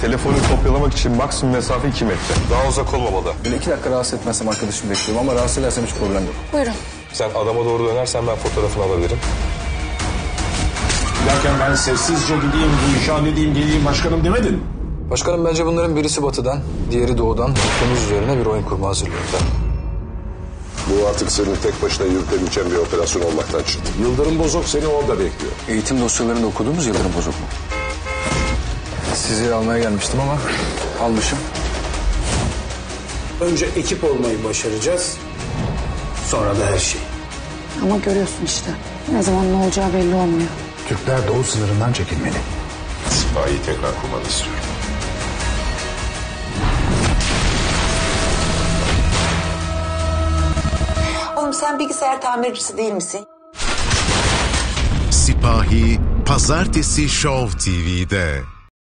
Telefonu kopyalamak için maksimum mesafe 2 metre. Daha uzak olmamalı. Böyle iki dakika rahatsız etmezsem arkadaşım bekliyorum ama rahatsız edersem hiç problem yok. Buyurun. Sen adama doğru dönersen ben fotoğrafını alabilirim. Derken ben sessizce gideyim, bu işi halledeyim, geleyim başkanım demedin. Başkanım bence bunların birisi batıdan, diğeri doğudan temiz üzerine bir oyun kurma hazırlığında. Bu artık senin tek başına yürütebileceğin bir operasyon olmaktan çıktı. Yıldırım Bozok seni orada bekliyor. Eğitim dosyalarında okuduğumuz Yıldırım Bozok mu? Sizi almaya gelmiştim ama almışım. Önce ekip olmayı başaracağız. Sonra da her şey. Ama görüyorsun işte. Ne zaman ne olacağı belli olmuyor. Türkler doğu sınırından çekilmeli. Sipahi tekrar kurmanı istiyorum. Oğlum sen bilgisayar tamircisi değil misin? Sipahi Pazartesi Show TV'de.